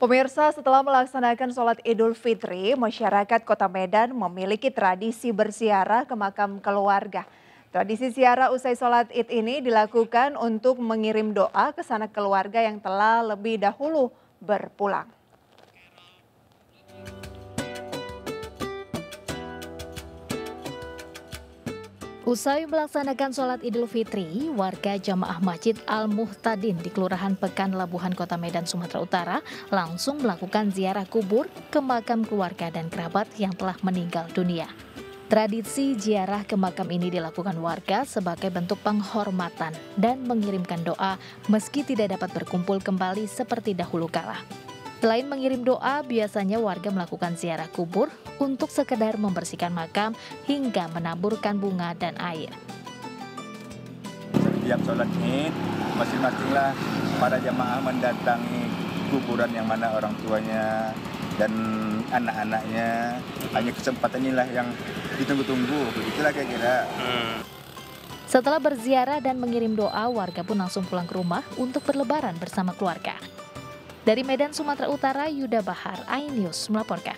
Pemirsa, setelah melaksanakan sholat Idul Fitri, masyarakat Kota Medan memiliki tradisi berziarah ke makam keluarga. Tradisi ziarah usai sholat id ini dilakukan untuk mengirim doa ke sanak keluarga yang telah lebih dahulu berpulang. Usai melaksanakan sholat Idul Fitri, warga jamaah Masjid Al-Muhtadin di Kelurahan Pekan Labuhan Kota Medan, Sumatera Utara langsung melakukan ziarah kubur ke makam keluarga dan kerabat yang telah meninggal dunia. Tradisi ziarah ke makam ini dilakukan warga sebagai bentuk penghormatan dan mengirimkan doa meski tidak dapat berkumpul kembali seperti dahulu kala. Selain mengirim doa, biasanya warga melakukan ziarah kubur untuk sekedar membersihkan makam hingga menaburkan bunga dan air. Setiap sholat id, masing-masinglah para jamaah mendatangi kuburan yang mana orang tuanya dan anak-anaknya. Hanya kesempatan inilah yang ditunggu-tunggu, begitulah kira-kira. Setelah berziarah dan mengirim doa, warga pun langsung pulang ke rumah untuk berlebaran bersama keluarga. Dari Medan, Sumatera Utara, Yuda Bahar, iNews melaporkan.